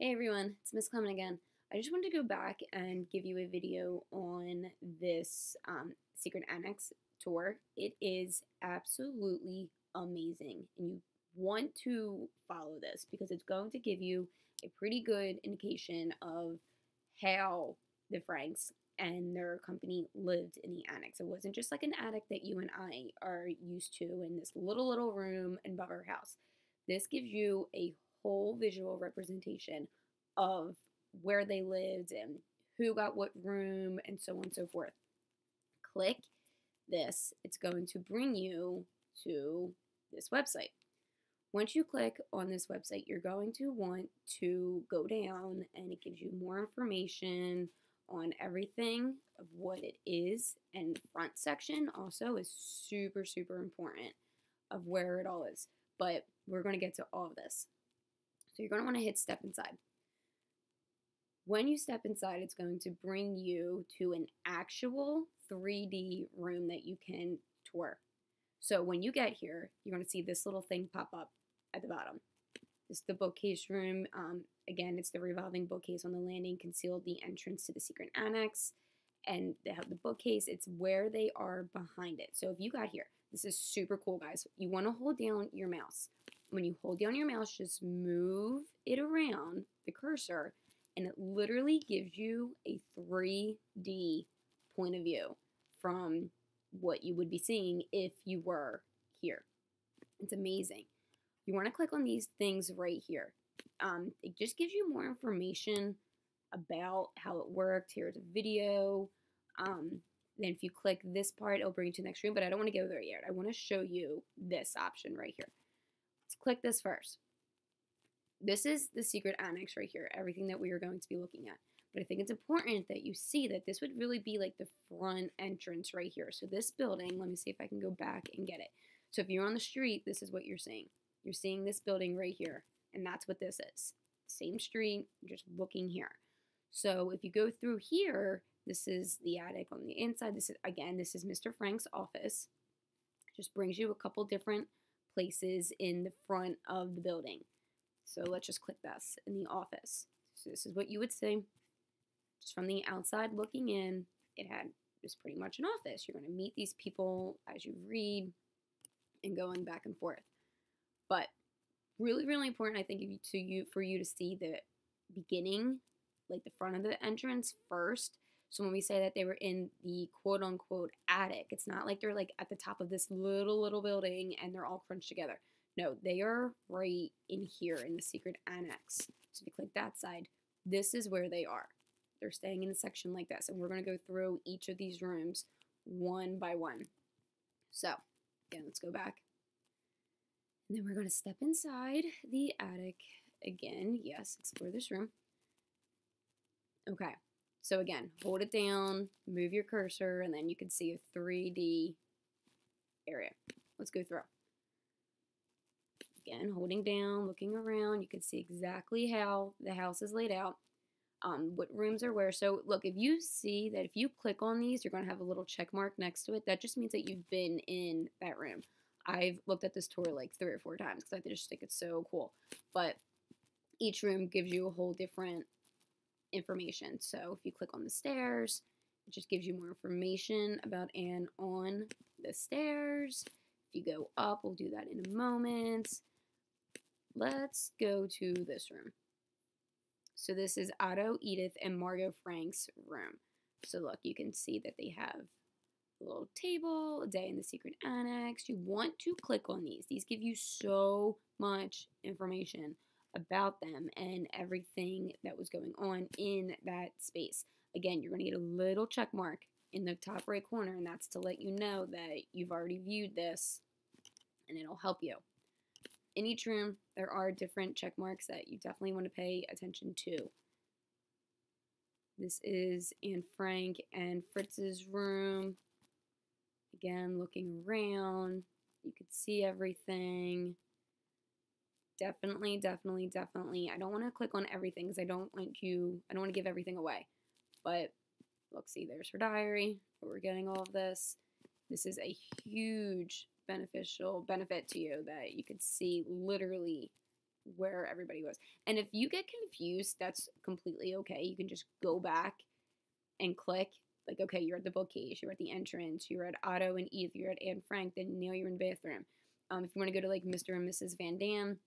Hey everyone, it's Miss Clement again. I just wanted to go back and give you a video on this um, Secret Annex tour. It is absolutely amazing, and you want to follow this because it's going to give you a pretty good indication of how the Franks and their company lived in the annex. It wasn't just like an attic that you and I are used to in this little, little room above our house. This gives you a whole visual representation of where they lived and who got what room and so on and so forth. Click this, it's going to bring you to this website. Once you click on this website, you're going to want to go down and it gives you more information on everything of what it is. And front section also is super, super important of where it all is. But we're going to get to all of this. So you're going to want to hit step inside. When you step inside, it's going to bring you to an actual 3D room that you can tour. So when you get here, you're going to see this little thing pop up at the bottom. This is the bookcase room. Um, again, it's the revolving bookcase on the landing, concealed the entrance to the secret annex. And they have the bookcase. It's where they are behind it. So if you got here, this is super cool, guys. You want to hold down your mouse. When you hold down your mouse, just move it around the cursor and it literally gives you a 3D point of view from what you would be seeing if you were here. It's amazing. You want to click on these things right here. Um, it just gives you more information about how it worked. Here's a video. Um, then if you click this part, it'll bring you to the next room, but I don't want to go there yet. I want to show you this option right here. Click this first. This is the secret annex right here, everything that we are going to be looking at. But I think it's important that you see that this would really be like the front entrance right here. So this building, let me see if I can go back and get it. So if you're on the street, this is what you're seeing. You're seeing this building right here, and that's what this is. Same street, just looking here. So if you go through here, this is the attic on the inside. This is, again, this is Mr. Frank's office. Just brings you a couple different places in the front of the building. So let's just click this in the office. So this is what you would see. Just from the outside looking in, it had just pretty much an office. You're going to meet these people as you read and going back and forth. But really, really important, I think, to you for you to see the beginning, like the front of the entrance first. So when we say that they were in the quote unquote attic, it's not like they're like at the top of this little little building and they're all crunched together. No, they are right in here in the secret annex. So if you click that side, this is where they are. They're staying in a section like this. And we're going to go through each of these rooms one by one. So, again, let's go back. And then we're going to step inside the attic again. Yes, explore this room. Okay, so again, hold it down, move your cursor, and then you can see a 3D area. Let's go through. Again, holding down, looking around, you can see exactly how the house is laid out, um, what rooms are where. So look, if you see that if you click on these, you're going to have a little check mark next to it. That just means that you've been in that room. I've looked at this tour like three or four times because I just think it's so cool. But each room gives you a whole different information. So if you click on the stairs, it just gives you more information about Anne on the stairs. If you go up, we'll do that in a moment. Let's go to this room. So this is Otto, Edith, and Margot Frank's room. So look, you can see that they have a little table, a day in the secret annex. You want to click on these. These give you so much information about them and everything that was going on in that space. Again, you're going to get a little check mark in the top right corner, and that's to let you know that you've already viewed this and it'll help you. In each room, there are different check marks that you definitely want to pay attention to. This is Anne Frank and Fritz's room. Again, looking around, you could see everything. Definitely, definitely, definitely. I don't want to click on everything because I don't want you, I don't want to give everything away. But look, see, there's her diary. We're getting all of this. This is a huge beneficial benefit to you that you could see literally where everybody was. And if you get confused, that's completely okay. You can just go back and click like okay, you're at the bookcase, you're at the entrance, you're at Otto and Eve, you're at Anne Frank, then now you're in the bathroom. Um, if you want to go to like Mr. and Mrs. Van Daan,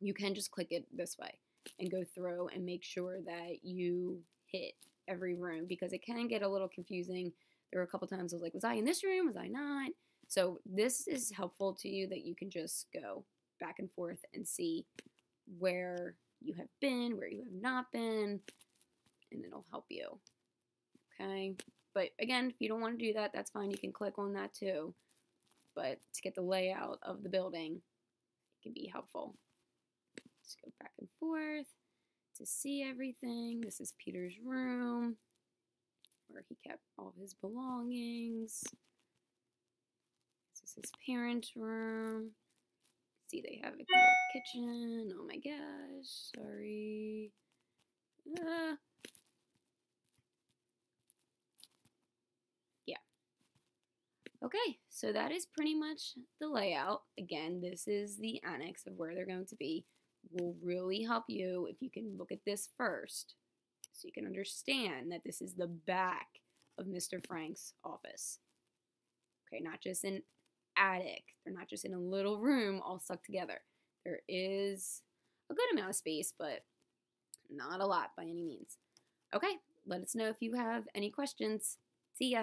you can just click it this way and go through and make sure that you hit every room because it can get a little confusing. There were a couple times I was like, was I in this room? Was I not? So this is helpful to you that you can just go back and forth and see where you have been, where you have not been, and it'll help you. Okay. But again, if you don't want to do that, that's fine. You can click on that too. But to get the layout of the building, it can be helpful. Just go back and forth to see everything. This is Peter's room where he kept all his belongings. This is his parents' room. See, they have a kitchen. Oh my gosh, sorry. Ah. Yeah. Okay, so that is pretty much the layout. Again, this is the annex of where they're going to be. Will really help you if you can look at this first so you can understand that this is the back of Mr. Frank's office. Okay, not just an attic. They're not just in a little room all stuck together. There is a good amount of space, but not a lot by any means. Okay, let us know if you have any questions.